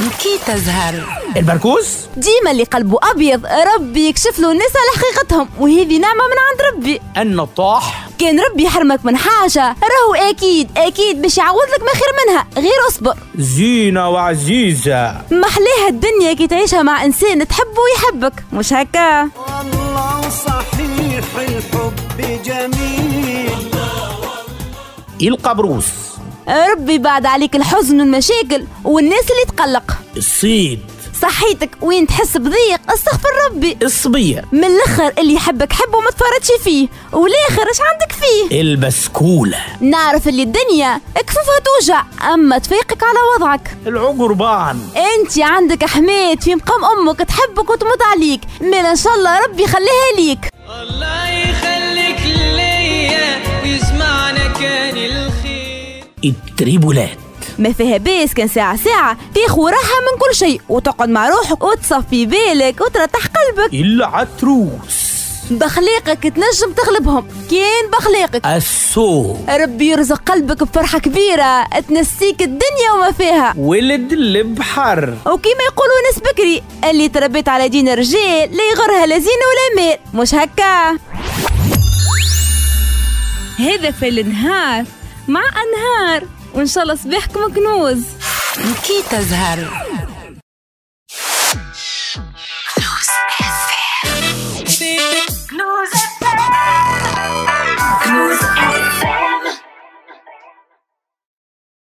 كي تزهر. البركوز؟ ديما اللي قلبه أبيض ربي يكشف له الناس على حقيقتهم وهذه نعمة من عند ربي. النطاح كان ربي يحرمك من حاجة راهو أكيد أكيد باش يعوض لك ما خير منها غير اصبر. زينة وعزيزة. محلاها الدنيا كي تعيشها مع إنسان تحبه ويحبك مش هكا؟ والله صحيح الحب جميل. القبروس ربي بعد عليك الحزن والمشاكل والناس اللي تقلق. الصيد. صحيتك وين تحس بضيق استغفر ربي. الصبية. من الأخر اللي يحبك حبه وما تفرطش فيه والآخر إيش عندك فيه؟ البسكولة. نعرف اللي الدنيا كفوفها توجع أما تفيقك على وضعك. العقربان. أنت عندك حماد في مقام أمك تحبك وتموت عليك من إن شاء الله ربي يخليها ليك. الله التريبولات. ما فيها بيس كان ساعة ساعة تاخو راحة من كل شيء وتقعد مع روحك وتصفي بالك وترتاح قلبك. العتروس بخلاقك تنجم تغلبهم. كان بخلاقك السو. ربي يرزق قلبك بفرحة كبيرة تنسيك الدنيا وما فيها. ولد البحر. وكيما يقولوا ناس بكري اللي تربيت على دين الرجال لا يغرها لا زينة ولا مال. مش هكا؟ هذا في النهار. مع أنهار. وإن شاء الله صباحكم كنوز. كي تزهر.